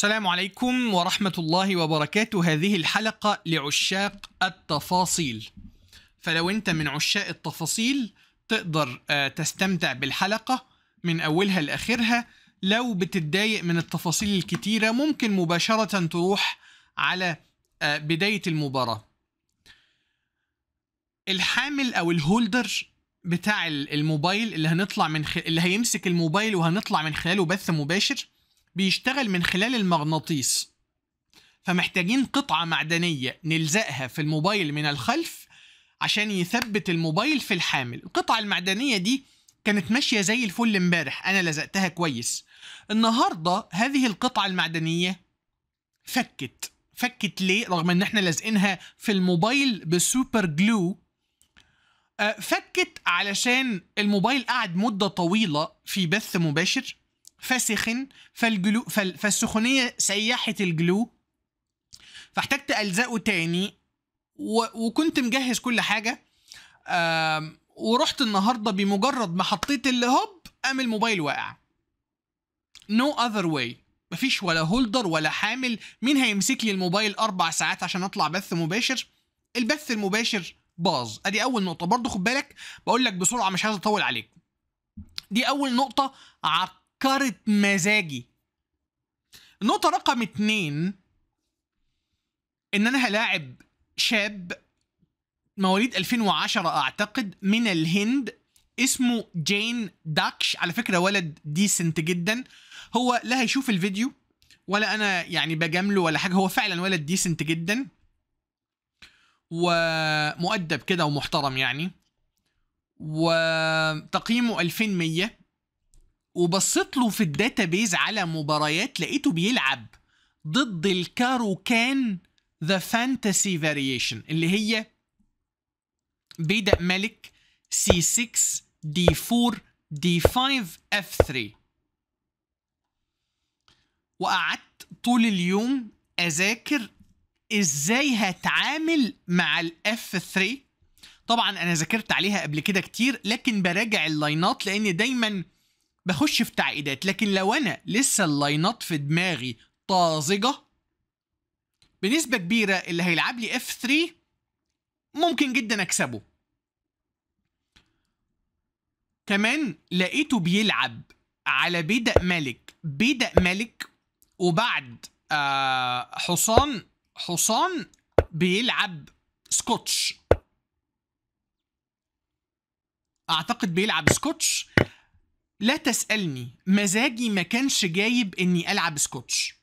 السلام عليكم ورحمة الله وبركاته. هذه الحلقة لعشاق التفاصيل. فلو أنت من عشاق التفاصيل تقدر آه، تستمتع بالحلقة من أولها لآخرها. لو بتتضايق من التفاصيل الكتيرة ممكن مباشرة تروح على آه، بداية المباراة. الحامل أو الهولدر بتاع ال- الموبايل اللي هنطلع من خ... اللي هيمسك الموبايل وهنطلع من خلاله بث مباشر بيشتغل من خلال المغناطيس. فمحتاجين قطعة معدنية نلزقها في الموبايل من الخلف عشان يثبت الموبايل في الحامل. القطعة المعدنية دي كانت ماشية زي الفل امبارح. أنا لزقتها كويس. النهاردة هذه القطعة المعدنية فكت. فكت ليه؟ رغم إن إحنا لازقينها في الموبايل ب super glue. آه، فكت علشان الموبايل قعد مدة طويلة في بث مباشر. فسخن ف ال glue فال- فالسخونية سيحت ال glue. فاحتجت ألزقه تاني و... وكنت مجهز كل حاجة. آم... ورحت النهاردة بمجرد ما حطيت اللي هوب قام الموبايل واقع. No other way. مفيش ولا holder ولا حامل. مين هيمسك لي الموبايل أربع ساعات عشان أطلع بث مباشر؟ البث المباشر باظ. أدي أول نقطة. برضو خد بالك بقول لك بسرعة مش عايز أطول عليك. دي أول نقطة. عكرت مزاجي. النقطه رقم اتنين إن أنا هلاعب شاب مواليد 2010 أعتقد من الهند اسمه جين داكش. على فكرة ولد decent جدا. هو لا هيشوف الفيديو ولا أنا يعني بجامله ولا حاجة. هو فعلا ولد decent جدا ومؤدب كده ومحترم يعني. وتقييمه 2100 وبصيت له في ال database على مباريات لقيته بيلعب ضد الكاروكان the Fantasy Variation اللي هي بيدق ملك c 6 d 4 d 5 f 3 وقعدت طول اليوم أذاكر إزاي هتعامل مع ال f 3 طبعا أنا ذاكرت عليها قبل كده كتير لكن براجع اللاينات لأن دايما بخش في تعقيدات. لكن لو أنا لسه اللاينات في دماغي طازجة بنسبة كبيرة اللي هيلعب لي f 3 ممكن جدا أكسبه. كمان لقيته بيلعب على بيدق ملك. بيدق ملك وبعد آه حصان حصان بيلعب سكوتش. أعتقد بيلعب سكوتش. لا تسألني مزاجي ما كانش جايب إني ألعب سكوتش.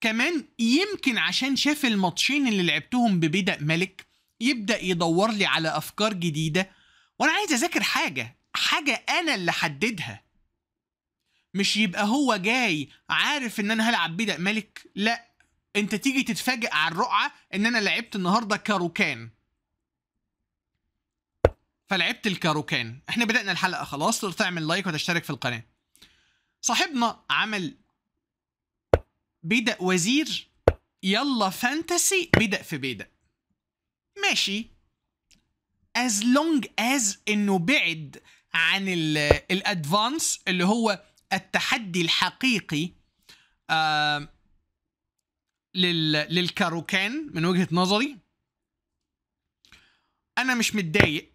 كمان يمكن عشان شاف الماتشين اللي لعبتهم ببيدق ملك يبدأ يدور لي على أفكار جديدة وأنا عايز أذاكر حاجة حاجة أنا اللي أحددها. مش يبقى هو جاي عارف إن أنا هلعب بيدق ملك لا أنت تيجي تتفاجئ على الرقعة إن أنا لعبت النهاردة كاروكان. فلعبت الكاروكان إحنا بدأنا الحلقة خلاص تقدر تعمل لايك وتشترك في القناة. صاحبنا عمل بيدق وزير يلا Fantasy بيدق في بيدق ماشي. As long as إنه بعد عن ال Advance اللي هو التحدي الحقيقي آه لل... للكاروكان من وجهة نظري أنا مش متضايق.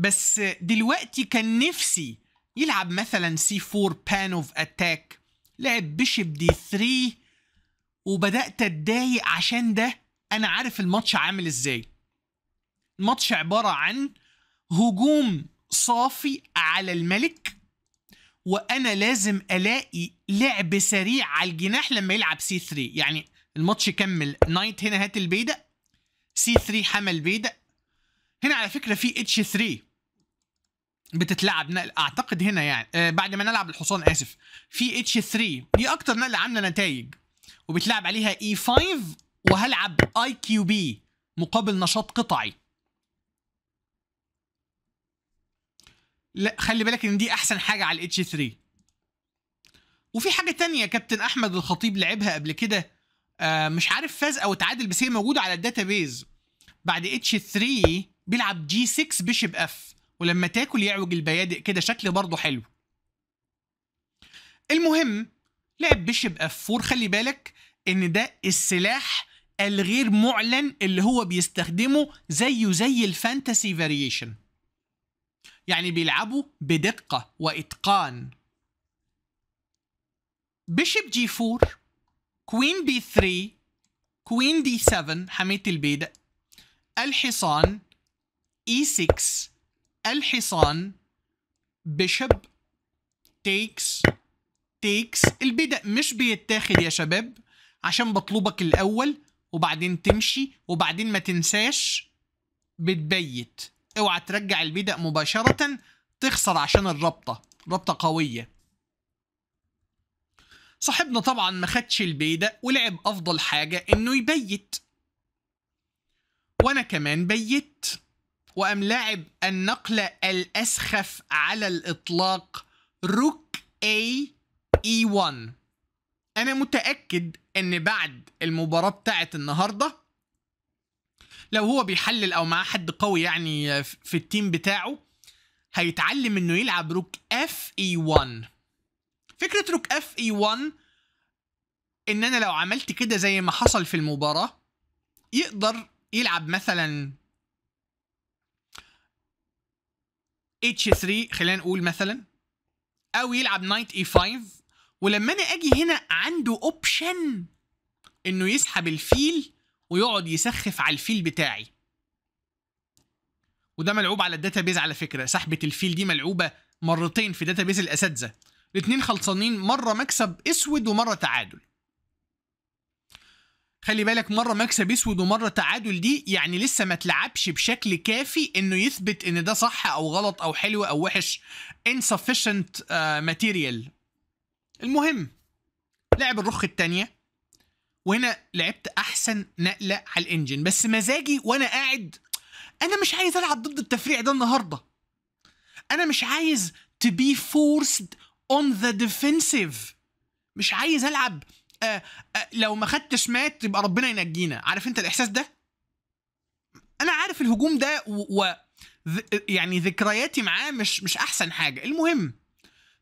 بس دلوقتي كان نفسي يلعب مثلا c 4 Panov Attack لعب bishop d 3 وبدأت أتضايق عشان ده. أنا عارف الماتش عامل إزاي. الماتش عبارة عن هجوم صافي على الملك وأنا لازم ألاقي لعب سريع على الجناح لما يلعب سي 3 يعني الماتش كمل. knight هنا هات البيدق c 3 حمى البيدق. هنا على فكرة في اتش 3 بتتلعب نقل أعتقد هنا يعني آه بعد ما نلعب الحصان آسف. في اتش 3 دي أكتر نقلة عاملة نتائج وبتلعب عليها e 5 وهلعب IQP مقابل نشاط قطعي. لا خلي بالك إن دي أحسن حاجة على الاتش 3 وفي حاجة تانية كابتن أحمد الخطيب لعبها قبل كده آه مش عارف فاز أو اتعادل بس هي موجودة على ال database بعد اتش 3 بيلعب g 6 bishop f ولما تاكل يعوج البيادق كده شكل برضه حلو. المهم لعب bishop f 4 خلي بالك إن ده السلاح الغير معلن اللي هو بيستخدمه زيه زي ال Fantasy Variation. يعني بيلعبوا بدقة وإتقان. bishop g 4 Queen B 3 Queen D 7 حميت البيدق الحصان E 6 الحصان Bishop takes takes البيدق. مش بيتاخد يا شباب عشان بطلبك الأول وبعدين تمشي وبعدين ما تنساش بتبيت. اوعى ترجع البيدق مباشرة تخسر عشان الربطة ربطة قوية. صاحبنا طبعا ما خدش البيدق ولعب أفضل حاجة إنه يبيت. وأنا كمان بيت. وأم لاعب النقلة الأسخف على الإطلاق Rook A E 1 أنا متأكد أن بعد المباراة بتاعت النهارده لو هو بيحلل أو معاه حد قوي يعني في ال team بتاعه هيتعلم إنه يلعب Rook F E 1 فكرة Rook F E 1 إن أنا لو عملت كده زي ما حصل في المباراة يقدر يلعب مثلا H 3 خلينا نقول مثلا أو يلعب Knight E 5 ولما أنا أجي هنا عنده option إنه يسحب الفيل ويقعد يسخف على الفيل بتاعي. وده ملعوب على ال database على فكرة. سحبة الفيل دي ملعوبة مرتين في database الأساتذة. الاثنين خلصانين مرة مكسب أسود ومرة تعادل. خلي بالك مرة مكسب أسود ومرة تعادل دي يعني لسه ما تلعبش بشكل كافي إنه يثبت إن ده صح أو غلط أو حلو أو وحش. Insufficient material uh, المهم لعب الرخ التانية. وهنا لعبت أحسن نقلة على ال engine. بس مزاجي وأنا قاعد أنا مش عايز ألعب ضد التفريع ده النهارده. أنا مش عايز to be forced on the defensive. مش عايز ألعب آه آه لو ما خدتش مات يبقى ربنا ينجينا. عارف انت الإحساس ده؟ أنا عارف الهجوم ده و, و يعني ذكرياتي معاه مش مش أحسن حاجة. المهم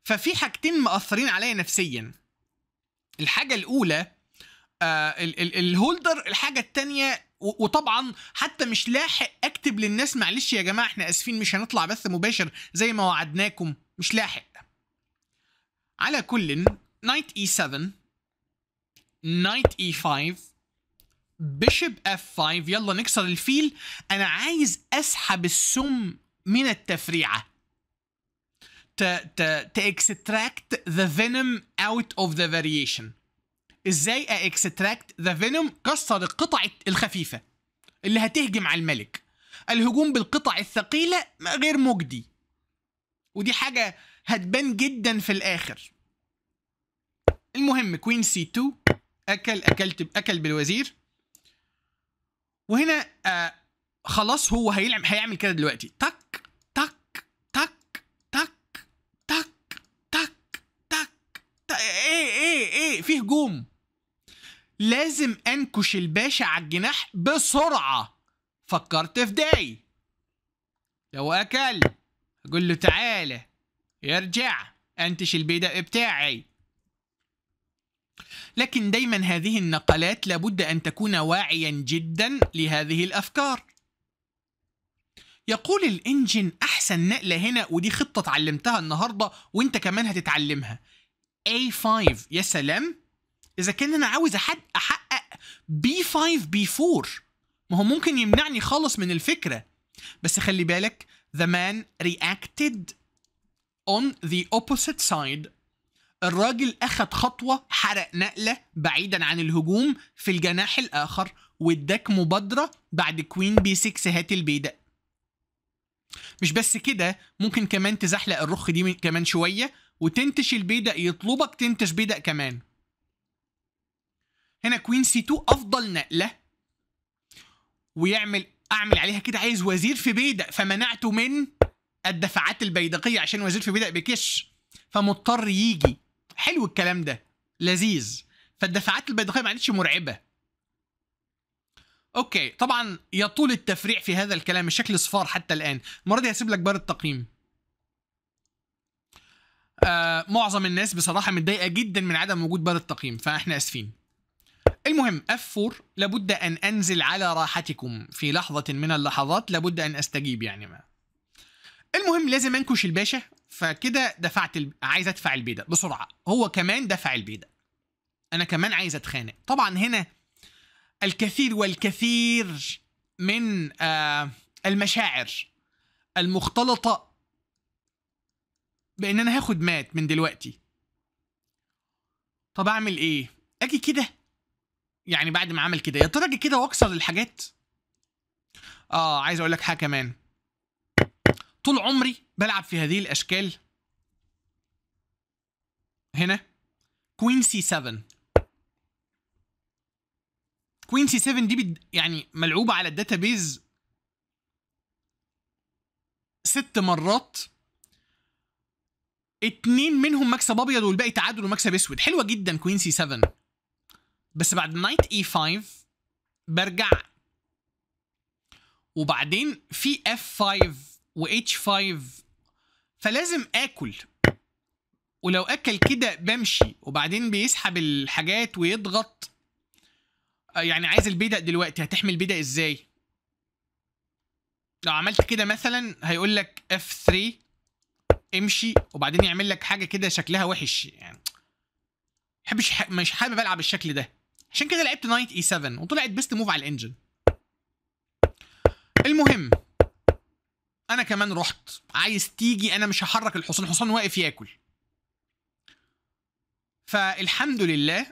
ففي حاجتين مأثرين عليا نفسيا. الحاجة الأولى آه ال ال ال holder الحاجة الثانية وطبعا حتى مش لاحق أكتب للناس معلش يا جماعة إحنا آسفين مش هنطلع بث مباشر زي ما وعدناكم. مش لاحق. على كل Knight E 7 Knight E 5 Bishop F 5 يلا نكسر الفيل. أنا عايز أسحب السم من التفريعة. ت ت to extract the venom out of the variation إزاي extract the venom كسر القطع الخفيفة اللي هتهجم على الملك. الهجوم بالقطع الثقيلة غير مجدي. ودي حاجة هتبان جدا في الآخر. المهم Queen C 2 أكل أكلت أكل بالوزير. وهنا آه خلاص هو هيلعب هيعمل كده دلوقتي. تك تك تك تك تك تك تك إيه إيه إيه في هجوم لازم أنكش الباشا على الجناح بسرعة. فكرت في داي. لو أكل أقول له تعالى يرجع. أنتش البيدق بتاعي. لكن دايما هذه النقلات لابد أن تكون واعيا جدا لهذه الأفكار. يقول الإنجن أحسن نقلة هنا ودي خطة اتعلمتها النهارده وأنت كمان هتتعلمها. A5 يا سلام. إذا كان أنا عاوز أحد أحقق B5 B4 ما هو ممكن يمنعني خالص من الفكرة. بس خلي بالك the man reacted on the opposite side الراجل أخد خطوة حرق نقلة بعيدا عن الهجوم في الجناح الآخر واداك مبادرة بعد Queen B 6 هات البيدق مش بس كده ممكن كمان تزحلق الرخ دي كمان شوية وتنتش البيدق يطلبك تنتش بيدق كمان. هنا Queen C 2 أفضل نقلة ويعمل أعمل عليها كده عايز وزير في بيدق فمنعته من الدفعات البيدقيه عشان وزير في بيدق بكش فمضطر يجي. حلو الكلام ده. لذيذ. فالدفعات البيدقيه ما عادتش مرعبة. okay طبعا يطول التفريع في هذا الكلام الشكل صفار حتى الآن. المرة دي هسيب لك بار التقييم. آه معظم الناس بصراحة متضايقة جدا من عدم وجود بار التقييم فإحنا آسفين. المهم F4 لابد أن أنزل على راحتكم. في لحظة من اللحظات لابد أن أستجيب يعني ما. المهم لازم أنكش الباشا فكده دفعت ال... عايز ادفع البيدق بسرعة. هو كمان دفع البيدق أنا كمان عايز أتخانق. طبعا هنا الكثير والكثير من آه المشاعر المختلطة بأن أنا هاخد مات من دلوقتي. طب أعمل إيه؟ أجي كده. يعني بعد ما عمل كده. يا ترى أجي كده وأكسر الحاجات؟ آه عايز أقول لك حاجة كمان. طول عمري بلعب في هذه الأشكال. هنا. Queen C 7 Queen C 7 دي بد يعني ملعوبة على ال database ست مرات. اتنين منهم مكسب أبيض والباقي تعادل ومكسب أسود. حلوة جدا Queen C 7 بس بعد Knight E 5 برجع. وبعدين في F 5 و H 5 فلازم آكل. ولو أكل كده بمشي وبعدين بيسحب الحاجات ويضغط. آه، يعني عايز البيدق دلوقتي هتحمي البيدق إزاي؟ لو عملت كده مثلا هيقول لك F3 امشي وبعدين يعمل لك حاجة كده شكلها وحش يعني. بحبش ح... مش حابب ألعب الشكل ده. عشان كده لعبت Knight E 7 وطلعت best move على ال engine المهم أنا كمان رحت. عايز تيجي أنا مش هحرك الحصان. الحصان واقف ياكل. فالحمد لله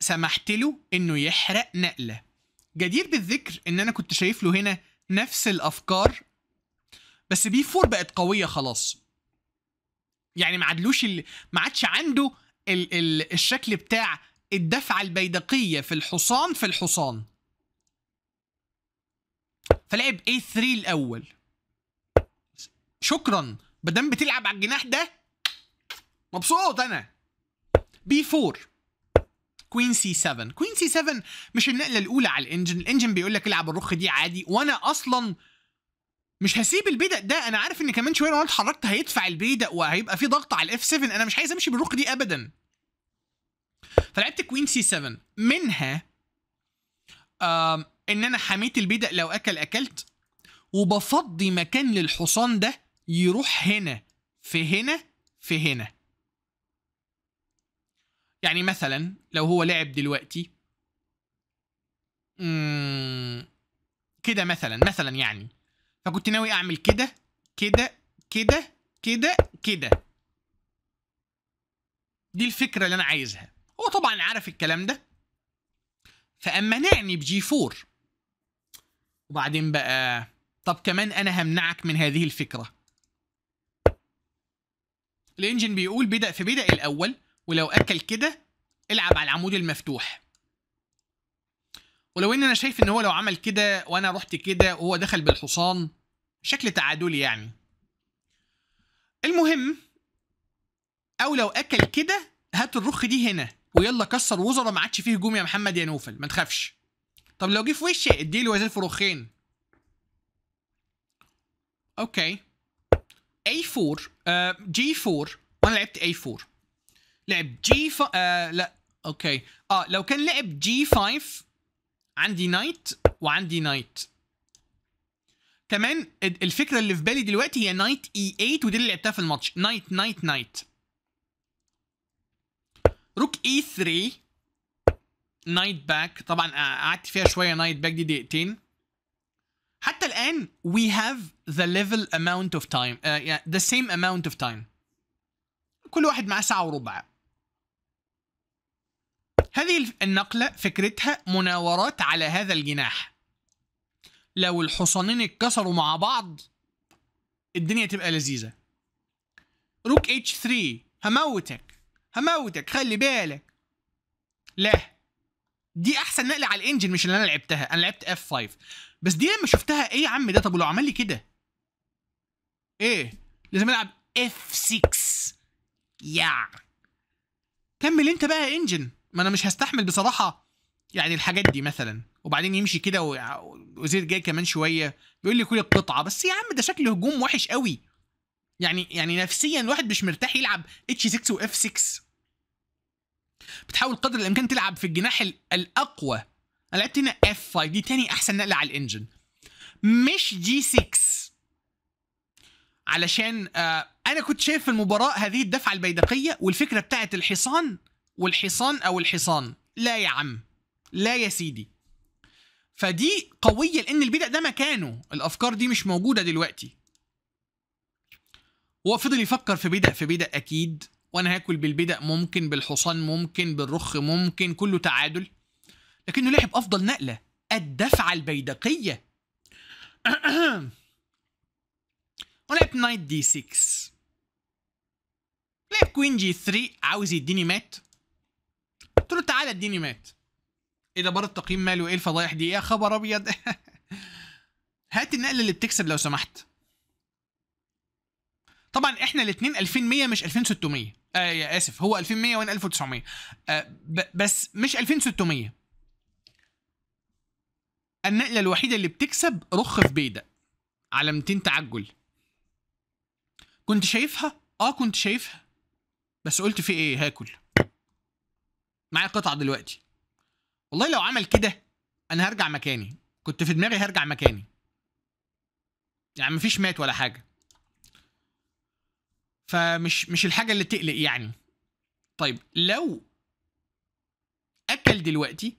سمحت له إنه يحرق نقلة. جدير بالذكر إن أنا كنت شايف له هنا نفس الأفكار بس B 4 بقت قوية خلاص. يعني ما عدلوش ال... ما عادش عنده ال... ال... الشكل بتاع الدفعة البيدقية في الحصان في الحصان. فلعب A3 الأول. شكرا. مادام بتلعب على الجناح ده مبسوط أنا. B 4 Queen C 7 Queen C 7 مش النقلة الأولى على ال engine. ال engine بيقول لك العب الرخ دي عادي وأنا أصلا مش هسيب البيدق ده. أنا عارف إن كمان شوية لو اتحركت هيدفع البيدق وهيبقى في ضغط على ال F 7 أنا مش عايز أمشي بالرخ دي ابدا. فلعبت queen C 7 منها إن أنا حميت البيدق لو أكل أكلت وبفضي مكان للحصان ده يروح هنا في هنا في هنا. يعني مثلا لو هو لعب دلوقتي كده مثلا مثلا يعني. فكنت ناوي أعمل كده كده كده كده كده. دي الفكرة اللي أنا عايزها. هو طبعا عارف الكلام ده. فأما نعني بجي 4 وبعدين بقى طب كمان أنا همنعك من هذه الفكرة. الإنجن بيقول بدأ في بدأ الأول ولو أكل كده العب على العمود المفتوح. ولو إن أنا شايف إن هو لو عمل كده وأنا رحت كده وهو دخل بالحصان شكل تعادلي يعني. المهم أو لو أكل كده هات الرخ دي هنا ويلا كسر وزراء ما عادش فيه هجوم يا محمد يا نوفل ما تخافش. طب لو جه في وشي اديلي وزير فرخين أوكي. A4 آه G4 وأنا لعبت A4 لعب G5 آه لا okay آه لو كان لعب G5 عندي knight وعندي knight كمان ال- الفكرة اللي في بالي دلوقتي هي knight E 8 ودي اللي لعبتها في الماتش. knight knight knight rook E 3 knight back طبعا قعدت فيها شوية knight back دي دقيقتين. حتى الآن we have the level amount of time uh, yeah, the same amount of time. كل واحد معاه ساعة وربع. هذه النقلة فكرتها مناورات على هذا الجناح. لو الحصانين اتكسروا مع بعض الدنيا تبقى لذيذة. rook H 3 هموتك هموتك خلي بالك. لا. دي أحسن نقلة على ال engine مش اللي أنا لعبتها. أنا لعبت F 5 بس دي لما شفتها إيه يا عم ده؟ طب ولو عمل لي كده؟ إيه؟ لازم ألعب F 6 يا كمل أنت بقى يا engine ما أنا مش هستحمل بصراحة يعني الحاجات دي مثلا. وبعدين يمشي كده وزير جاي كمان شوية بيقول لي كل القطعة. بس يا عم ده شكل هجوم وحش قوي يعني يعني نفسيا الواحد مش مرتاح يلعب H 6 و F 6 بتحاول قدر الإمكان تلعب في الجناح ال- الأقوى. أنا لعبت هنا F 5 دي تاني أحسن نقلة على ال engine. مش جي 6 علشان آه أنا كنت شايف في المباراة هذه الدفعة البيدقية والفكرة بتاعت الحصان والحصان أو الحصان. لا يا عم. لا يا سيدي. فدي قوية لأن البدء ده مكانه. الأفكار دي مش موجودة دلوقتي. هو فضل يفكر في بدء في بدء أكيد. وأنا هاكل بالبدء ممكن بالحصان ممكن بالرخ ممكن كله تعادل. لكنه لعب أفضل نقلة الدفعه البيدقية. ولعب knight D 6 لعب queen G 3 عاوز يديني مات. قلت له تعالى اديني مات. إيه ده بره التقييم ماله إيه الفضايح دي؟ يا خبر أبيض. هات النقلة اللي بتكسب لو سمحت. طبعا إحنا الاثنين 2100 مش 2600 آه يا آسف هو 2100 وأنا 1900 آه بس مش 2600 النقلة الوحيدة اللي بتكسب رخ في بيدق على 200 تعجل. كنت شايفها؟ آه كنت شايفها. بس قلت في إيه؟ هاكل. معايا قطعة دلوقتي. والله لو عمل كده أنا هرجع مكاني. كنت في دماغي هرجع مكاني. يعني مفيش مات ولا حاجة. فمش مش الحاجة اللي تقلق يعني. طيب لو أكل دلوقتي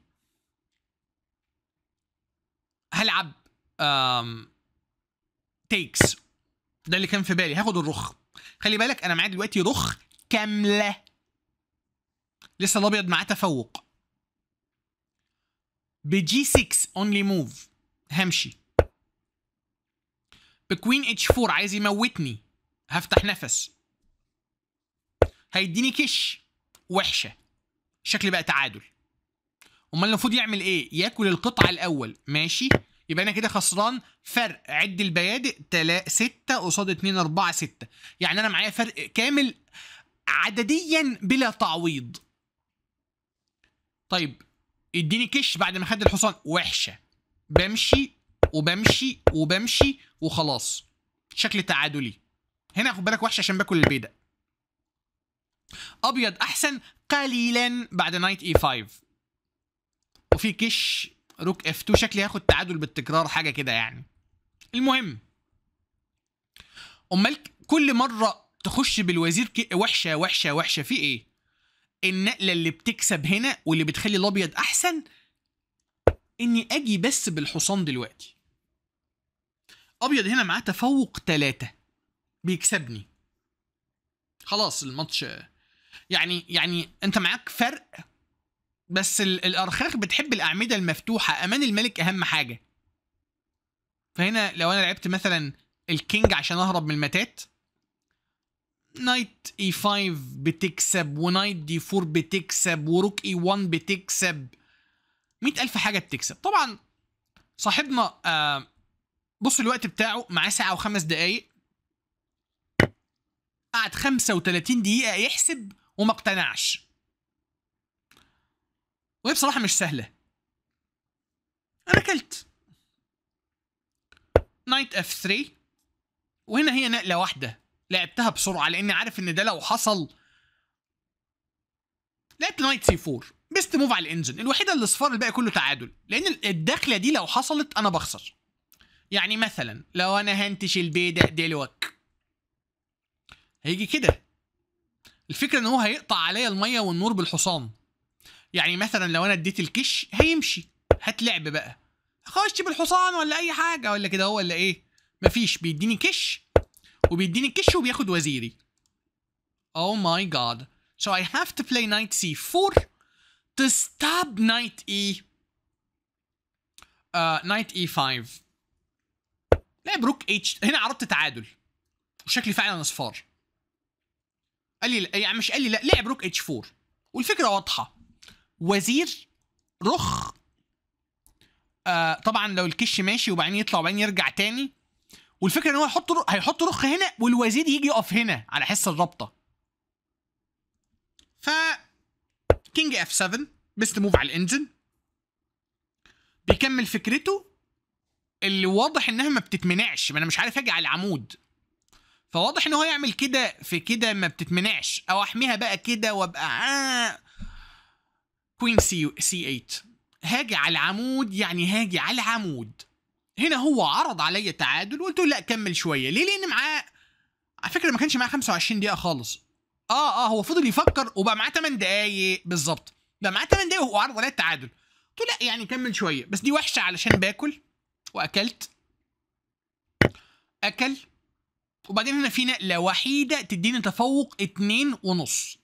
هلعب takes ده اللي كان في بالي. هاخد الرخ. خلي بالك أنا معايا دلوقتي رخ كاملة. لسه الأبيض معاه تفوق. ب G 6 only move همشي. بكوين اتش 4 عايز يموتني. هفتح نفس. هيديني كش وحشة. شكلي بقى تعادل. أمال المفروض يعمل إيه؟ ياكل القطعة الأول. ماشي. يبقى أنا كده خسران فرق عد البيادق تلا 6 قصاد 2 4 6 يعني أنا معايا فرق كامل عدديا بلا تعويض. طيب اديني كش بعد ما خد الحصان. وحشة. بمشي وبمشي وبمشي وخلاص. شكل تعادلي. هنا خد بالك وحشة عشان باكل البيدق أبيض أحسن قليلا بعد knight E 5 وفي كش rook F 2 شكلي هاخد تعادل بالتكرار حاجة كده يعني. المهم أمال كل مرة تخش بالوزير. وحشة وحشة وحشة في إيه؟ النقلة اللي بتكسب هنا واللي بتخلي الأبيض أحسن إني أجي بس بالحصان دلوقتي. أبيض هنا معاه تفوق ثلاثة بيكسبني. خلاص الماتش يعني يعني أنت معاك فرق بس ال- الأرخاخ بتحب الأعمدة المفتوحة أمان الملك أهم حاجة. فهنا لو أنا لعبت مثلا ال king عشان أهرب من المتات knight E 5 بتكسب و knight D 4 بتكسب و rook E 1 بتكسب. مئة ألف حاجة بتكسب. طبعا صاحبنا آه بص الوقت بتاعه معاه ساعة وخمس دقايق. قعد 35 دقيقة يحسب وما اقتنعش. وهي بصراحة مش سهلة. أنا أكلت. knight F 3 وهنا هي نقلة واحدة. لعبتها بسرعة لأني عارف إن ده لو حصل. لعبت knight C 4 best move على ال engine الوحيدة اللي أصفار الباقي كله تعادل. لأن الدخلة دي لو حصلت أنا بخسر. يعني مثلا لو أنا هنتش البيدق دلوك. هيجي كده. الفكرة إن هو هيقطع عليا المية والنور بالحصان. يعني مثلا لو أنا اديت الكش هيمشي. هات لعب بقى. اخش بالحصان ولا أي حاجة. ولا كده هو ولا إيه؟ مفيش. بيديني كش وبيديني كش وبياخد وزيري. Oh my god. So I have to play knight c4 to stop knight e uh, knight e5 لعب rook H هنا عرضت تعادل. وشكلي فعلا أصفار. قال لي لا يعني مش قال لي لا لعب rook H 4 والفكرة واضحة. وزير رخ. آه طبعا لو الكش ماشي وبعدين يطلع وبعدين يرجع تاني. والفكرة إن هو هيحط رخ هيحط رخ هنا والوزير يجي يقف هنا على حس الرابطة. ف king F 7 best move على ال engine بيكمل فكرته اللي واضح إنها ما بتتمنعش. ما أنا مش عارف أجي على العمود فواضح إن هو يعمل كده في كده ما بتتمنعش. أو أحميها بقى كده وأبقى آه queen C C 8 هاجي على العمود يعني هاجي على العمود هنا هو عرض عليا تعادل وقلت له لا كمل شوية. ليه؟ لأن معاه على فكرة ما كانش معاه 25 دقيقة خالص. آه آه هو فضل يفكر وبقى معاه 8 دقايق. بالظبط. بقى معاه 8 دقايق وعرض عليا التعادل. قلت له لا يعني كمل شوية. بس دي وحشة علشان باكل وأكلت. أكل. وبعدين هنا في نقلة وحيدة تديني تفوق اتنين ونص.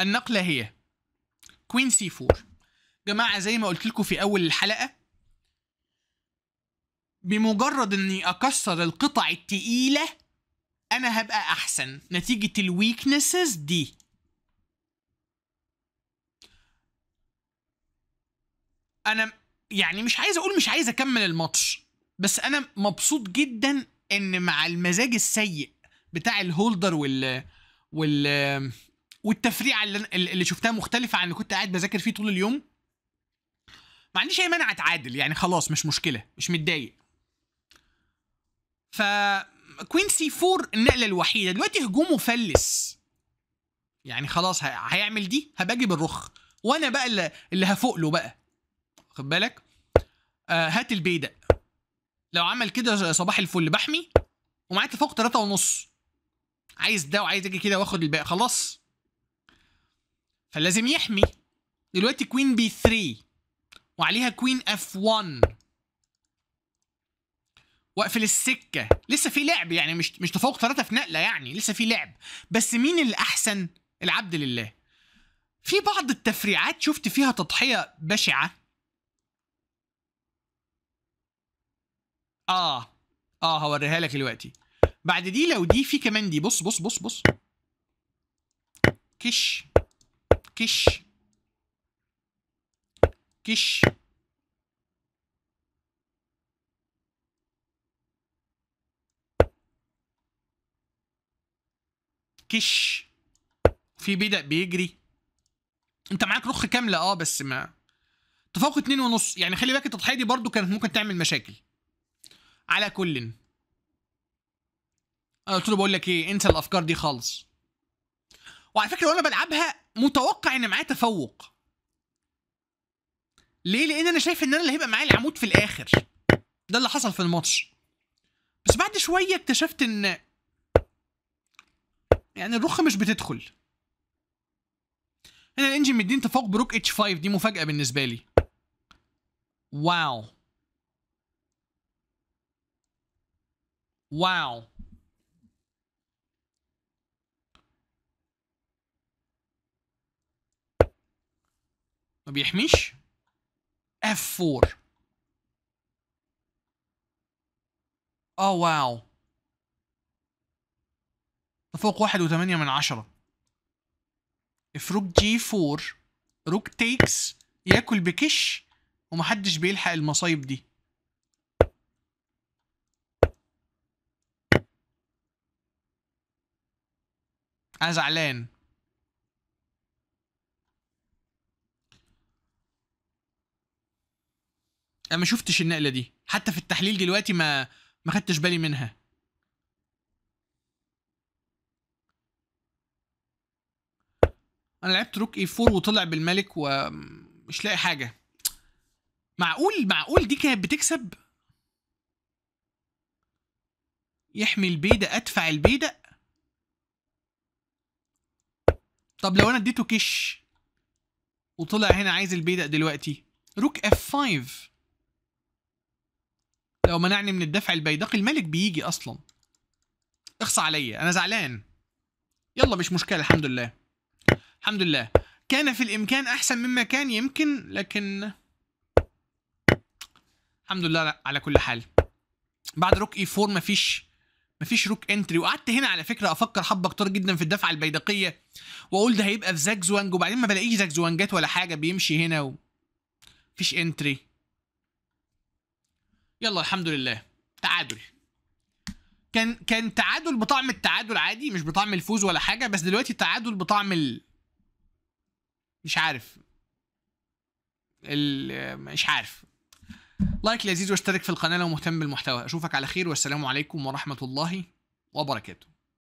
النقلة هي queen c 4 جماعة زي ما قلت لكم في أول الحلقة بمجرد إني أكسر القطع التقيلة أنا هبقى أحسن. نتيجة ال weaknesses دي. أنا يعني مش عايز أقول مش عايز أكمل الماتش بس أنا مبسوط جدا إن مع المزاج السيء بتاع الهولدر وال وال والتفريعة اللي, اللي شفتها مختلفة عن اللي كنت قاعد بذاكر فيه طول اليوم. ما عنديش أي مانع أتعادل يعني خلاص مش مشكلة مش متضايق. ف queen c 4 النقلة الوحيدة. دلوقتي هجومه فلس. يعني خلاص هيعمل دي هباجي بالرخ وأنا بقى اللي, هفوق له بقى. خد بالك؟ آه هات البيدق. لو عمل كده صباح الفل. بحمي ومعايا تفوق 3 ونص. عايز ده وعايز أجي كده وآخد الباقي. خلاص. فلازم يحمي. دلوقتي queen b 3 وعليها queen f 1 واقفل السكة. لسه في لعب يعني مش مش تفوق ثلاثة في نقلة يعني لسه في لعب. بس مين اللي احسن العبد لله. في بعض التفريعات شفت فيها تضحية بشعة. آه آه هوريها لك دلوقتي. بعد دي لو دي في كمان دي. بص بص بص بص. كش. كش. كش. كش. في بدأ بيجري. انت معاك رخ كاملة آه بس ما تفوق اتنين ونص. يعني خلي بالك التضحية دي برضو كانت ممكن تعمل مشاكل. على كل أنا قلت له بقول لك إيه انسى الأفكار دي خالص. وعلى فكرة وأنا بلعبها متوقع ان معايا تفوق. ليه؟ لأن أنا شايف ان أنا اللي هيبقى معايا العمود في الآخر. ده اللي حصل في الماتش. بس بعد شوية اكتشفت ان يعني الرخ مش بتدخل. هنا ال engine مديني تفوق ب rook h 5 دي مفاجأة بالنسبة لي. wow. wow. ما بيحميش؟ f 4 آه wow تفوق واحد وثمانية من عشرة. If rook g 4 rook takes ياكل بكش ومحدش بيلحق المصايب دي. أنا زعلان. أنا ما شفتش النقلة دي. حتى في التحليل دلوقتي ما ما خدتش بالي منها. أنا لعبت روك اي 4 وطلع بالملك ومش لاقي حاجة. معقول معقول دي كانت بتكسب؟ يحمي البيدة أدفع البيدة طب لو أنا اديته كش وطلع هنا عايز البيدق دلوقتي. rook f 5 لو منعني من الدفع البيدقي الملك بيجي أصلا. اخصى عليا أنا زعلان. يلا مش مشكلة الحمد لله. الحمد لله. كان في الإمكان أحسن مما كان يمكن لكن الحمد لله على كل حال. بعد rook e 4 مفيش مفيش rook entry وقعدت هنا على فكرة أفكر حبة كتير جدا في الدفعة البيدقية. وأقول ده هيبقى في zugzwang وبعدين ما بلاقيش zugzwang ات ولا حاجة بيمشي هنا و... مفيش entry يلا الحمد لله. تعادل. كان كان تعادل بطعم التعادل عادي مش بطعم الفوز ولا حاجة بس دلوقتي تعادل بطعم ال مش عارف. ال مش عارف. like لذيذ واشترك في القناة لو مهتم بالمحتوى. أشوفك على خير والسلام عليكم ورحمة الله وبركاته.